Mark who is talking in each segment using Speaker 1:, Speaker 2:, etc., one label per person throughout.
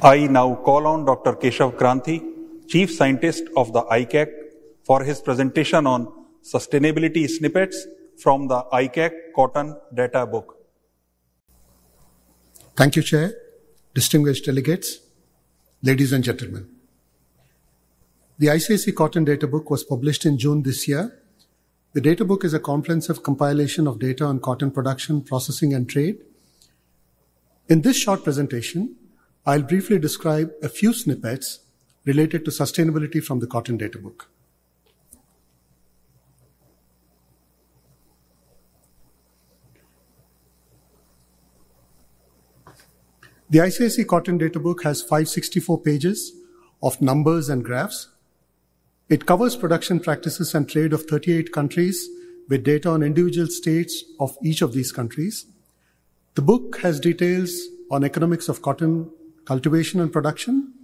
Speaker 1: I now call on Dr. Keshav Kranthi, Chief Scientist of the ICAC, for his presentation on sustainability snippets from the ICAC Cotton Data Book.
Speaker 2: Thank you, Chair, distinguished delegates, ladies and gentlemen. The ICAC Cotton Data Book was published in June this year. The data book is a comprehensive compilation of data on cotton production, processing, and trade. In this short presentation, I'll briefly describe a few snippets related to sustainability from the Cotton Data Book. The ICAC Cotton Data Book has 564 pages of numbers and graphs. It covers production practices and trade of 38 countries with data on individual states of each of these countries. The book has details on economics of cotton cultivation and production.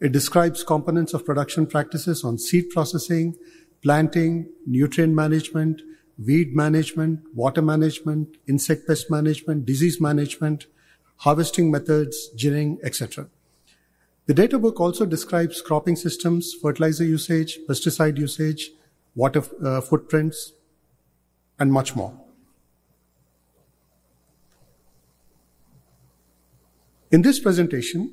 Speaker 2: It describes components of production practices on seed processing, planting, nutrient management, weed management, water management, insect pest management, disease management, harvesting methods, ginning, etc. The data book also describes cropping systems, fertilizer usage, pesticide usage, water uh, footprints, and much more. In this presentation,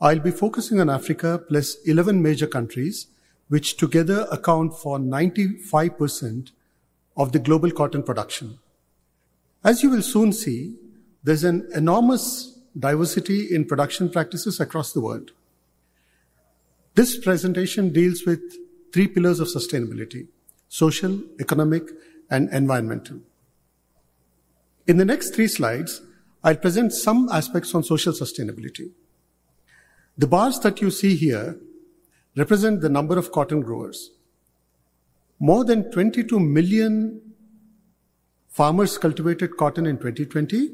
Speaker 2: I'll be focusing on Africa plus 11 major countries, which together account for 95% of the global cotton production. As you will soon see, there's an enormous diversity in production practices across the world. This presentation deals with three pillars of sustainability social, economic, and environmental. In the next three slides, I'll present some aspects on social sustainability. The bars that you see here represent the number of cotton growers. More than 22 million farmers cultivated cotton in 2020.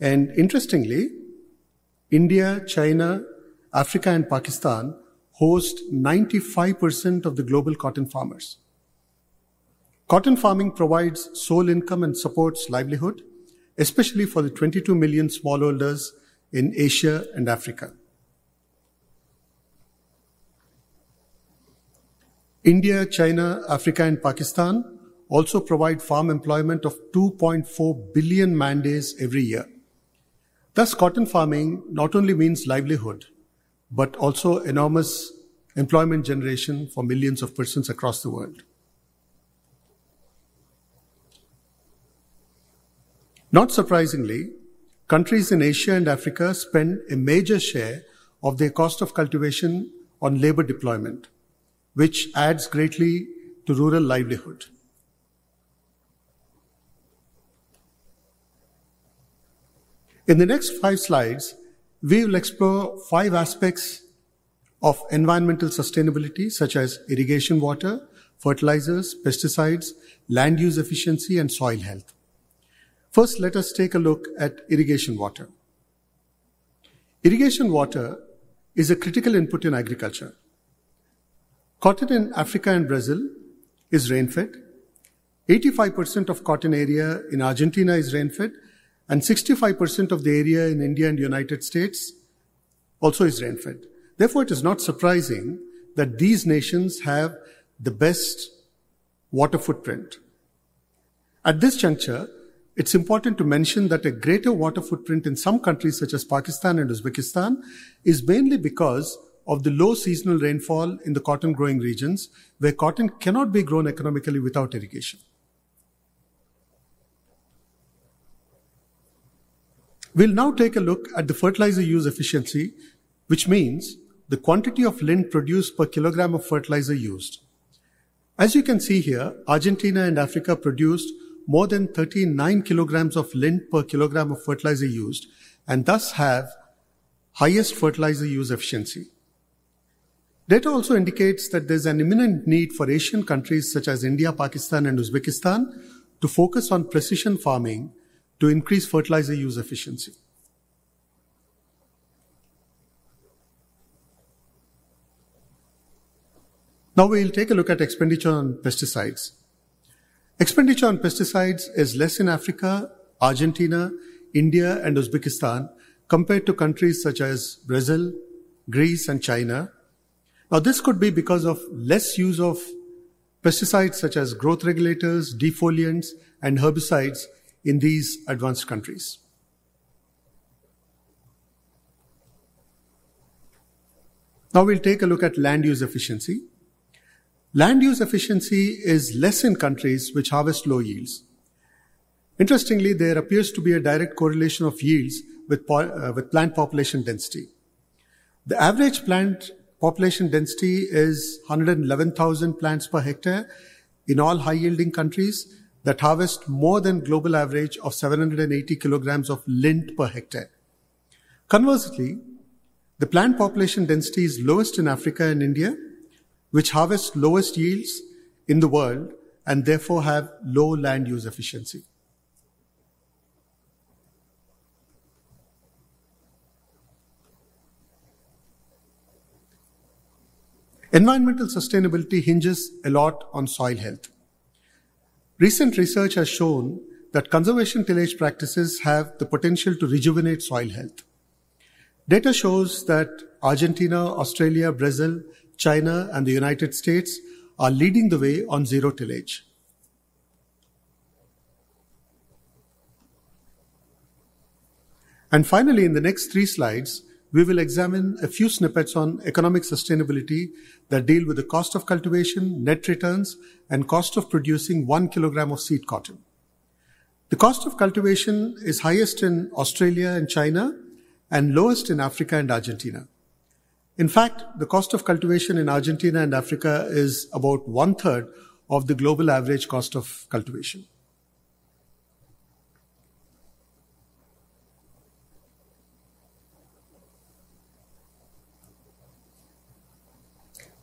Speaker 2: And interestingly, India, China, Africa, and Pakistan host 95% of the global cotton farmers. Cotton farming provides sole income and supports livelihood especially for the 22 million smallholders in Asia and Africa. India, China, Africa, and Pakistan also provide farm employment of 2.4 billion man days every year. Thus, cotton farming not only means livelihood, but also enormous employment generation for millions of persons across the world. Not surprisingly, countries in Asia and Africa spend a major share of their cost of cultivation on labor deployment, which adds greatly to rural livelihood. In the next five slides, we will explore five aspects of environmental sustainability, such as irrigation water, fertilizers, pesticides, land use efficiency, and soil health. First, let us take a look at irrigation water. Irrigation water is a critical input in agriculture. Cotton in Africa and Brazil is rain-fed. 85% of cotton area in Argentina is rain-fed, and 65% of the area in India and United States also is rain-fed. Therefore, it is not surprising that these nations have the best water footprint. At this juncture, it's important to mention that a greater water footprint in some countries such as Pakistan and Uzbekistan is mainly because of the low seasonal rainfall in the cotton growing regions where cotton cannot be grown economically without irrigation. We'll now take a look at the fertilizer use efficiency, which means the quantity of lint produced per kilogram of fertilizer used. As you can see here, Argentina and Africa produced more than 39 kilograms of lint per kilogram of fertilizer used and thus have highest fertilizer use efficiency. Data also indicates that there's an imminent need for Asian countries such as India, Pakistan, and Uzbekistan to focus on precision farming to increase fertilizer use efficiency. Now we'll take a look at expenditure on pesticides. Expenditure on pesticides is less in Africa, Argentina, India, and Uzbekistan compared to countries such as Brazil, Greece, and China. Now, this could be because of less use of pesticides such as growth regulators, defoliants, and herbicides in these advanced countries. Now we'll take a look at land use efficiency. Land use efficiency is less in countries which harvest low yields. Interestingly, there appears to be a direct correlation of yields with, uh, with plant population density. The average plant population density is 111,000 plants per hectare in all high yielding countries that harvest more than global average of 780 kilograms of lint per hectare. Conversely, the plant population density is lowest in Africa and India, which harvest lowest yields in the world and therefore have low land use efficiency. Environmental sustainability hinges a lot on soil health. Recent research has shown that conservation tillage practices have the potential to rejuvenate soil health. Data shows that Argentina, Australia, Brazil, China, and the United States are leading the way on zero tillage. And finally, in the next three slides, we will examine a few snippets on economic sustainability that deal with the cost of cultivation, net returns, and cost of producing one kilogram of seed cotton. The cost of cultivation is highest in Australia and China and lowest in Africa and Argentina. In fact, the cost of cultivation in Argentina and Africa is about one third of the global average cost of cultivation.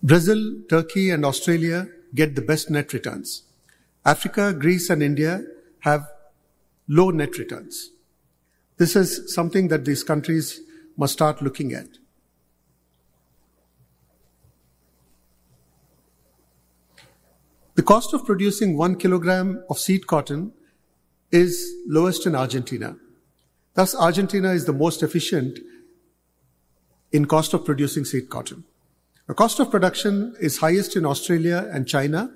Speaker 2: Brazil, Turkey, and Australia get the best net returns. Africa, Greece, and India have low net returns. This is something that these countries must start looking at. The cost of producing one kilogram of seed cotton is lowest in Argentina. Thus, Argentina is the most efficient in cost of producing seed cotton. The cost of production is highest in Australia and China.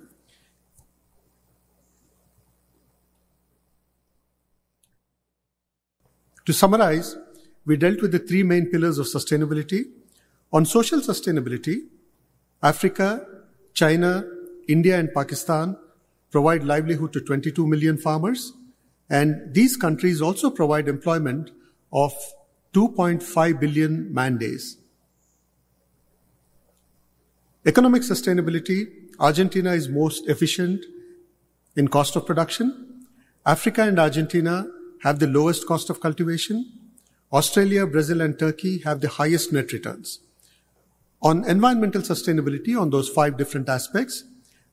Speaker 2: To summarize, we dealt with the three main pillars of sustainability. On social sustainability, Africa, China, India, and Pakistan provide livelihood to 22 million farmers. And these countries also provide employment of 2.5 billion man days. Economic sustainability, Argentina is most efficient in cost of production. Africa and Argentina have the lowest cost of cultivation. Australia, Brazil, and Turkey have the highest net returns. On environmental sustainability, on those five different aspects,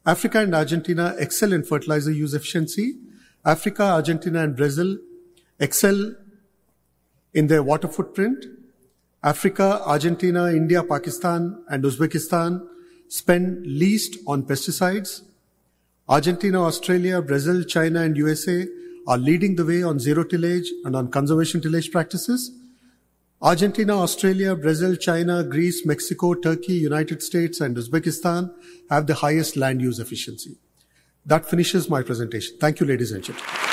Speaker 2: Africa and Argentina excel in fertilizer use efficiency. Africa, Argentina, and Brazil excel in their water footprint. Africa, Argentina, India, Pakistan, and Uzbekistan spend least on pesticides. Argentina, Australia, Brazil, China, and USA are leading the way on zero tillage and on conservation tillage practices. Argentina, Australia, Brazil, China, Greece, Mexico, Turkey, United States, and Uzbekistan have the highest land use efficiency. That finishes my presentation. Thank you, ladies and gentlemen.